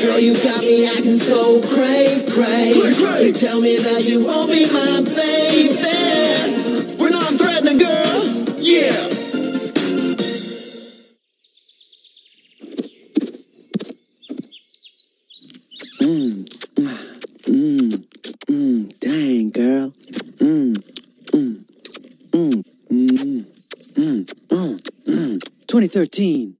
Girl, you got me acting so cray cray. You tell me that you won't be my baby. We're not threatening, girl. Yeah. Dang, girl. Mmm, mmm, mmm, mmm, mmm, mmm. 2013.